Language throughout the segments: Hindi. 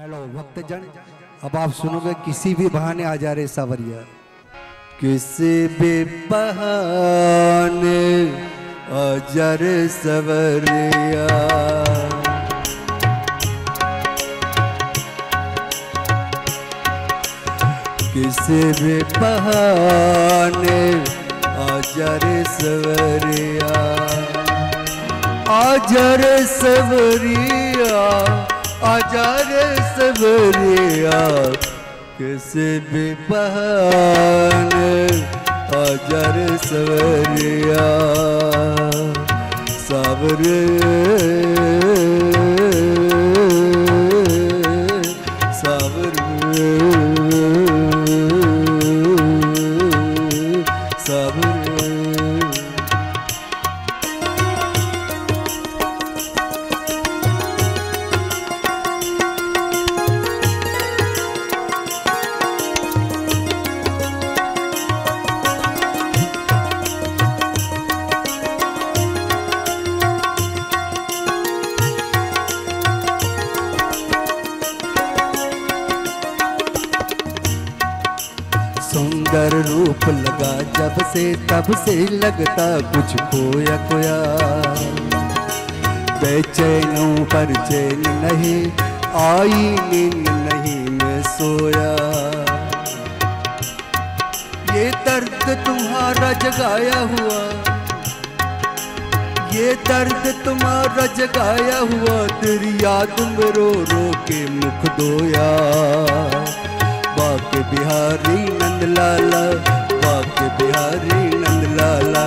हेलो भक्तजन, अब आप सुनोगे किसी भी बहाने आ जा रहे सावरिया। किसी भी बहाने आ जा सवरिया। किसी भी बहाने आ सवरिया। रे सवरिया। आजा सबरिया किसे भी पहन आजार सबरिया सवरिया सुंदर रूप लगा, जब से तब से लगता कुछ खोया खोया बेचैनों पर चैन नहीं, आई नींद नहीं मैं सोया। ये दर्द तुम्हारा जगाया हुआ, ये दर्द तुम्हारा जगाया हुआ, तेरी याद में रो रो के मुख धोया। बाके बिहारी नंद लाला बाके बिहारी नंद लाला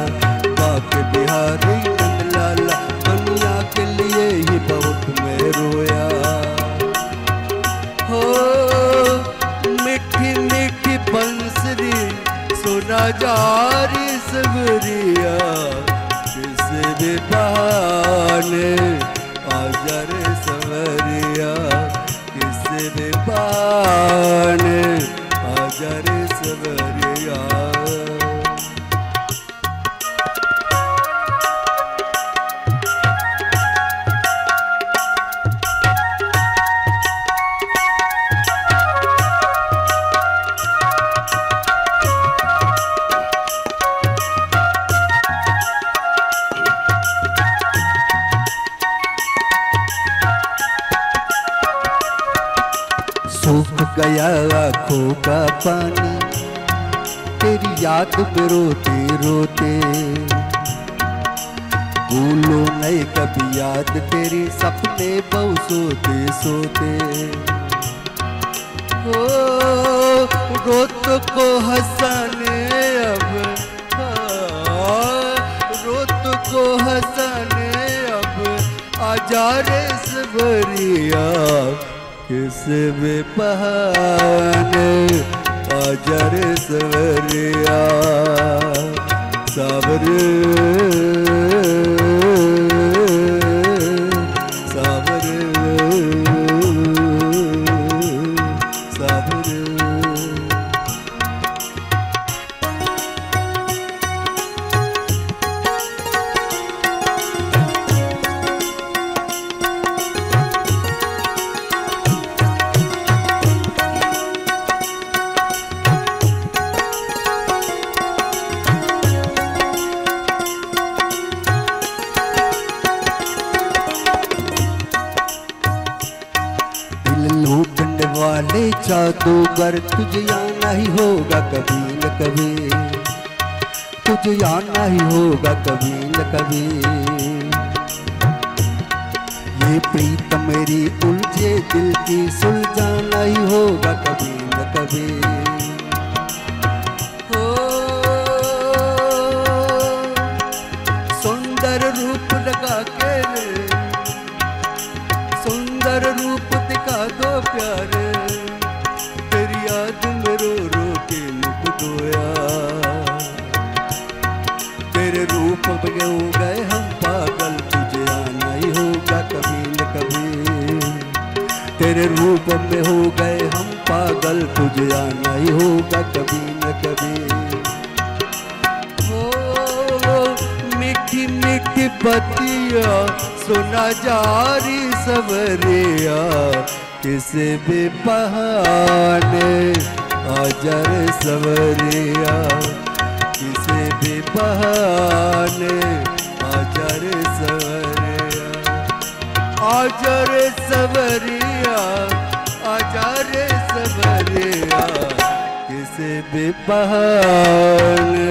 बाके बिहारी नंद लाला दुनिया के लिए ही बहुत मैं रोया। हो, मीठी मीठी बंसरी, सुना जा रही सबरिया किसी भी बहाने सवरिया किसी बहाने सूख गया आँखों का पानी। तेरी याद में रोते रोते। भूलो नहीं कभी याद तेरी सपने बहु सोते सोते। हो रोत को हंसाने अब हाँ, रोत को हंसाने अब आजा रे सबरिया किस विपहन अजर सवरिया सावरे वाले जादूगर तुझे आना ही होगा कभी न कभी। तुझे आना ही होगा कभी न कभी। ये प्रीत मेरी उलझे दिल की, सुलझाना ही होगा कभी न कभी। सुंदर रूप लगा सुंदर रूप दिखा दो प्यारे। तेरे रूप में हो गए हम पागल? तुझे आना ही होगा कभी न कभी। तेरे रूप में हो गए हम पागल। तुझे आना ही होगा कभी न कभी। ओ, मिठी मीठी पतिया सुना जा रही सवरिया किसे भी बहाने आजर सवरिया दे बहाने सवरिया आजर सवरिया आजर सवरिया किसे भी बहाने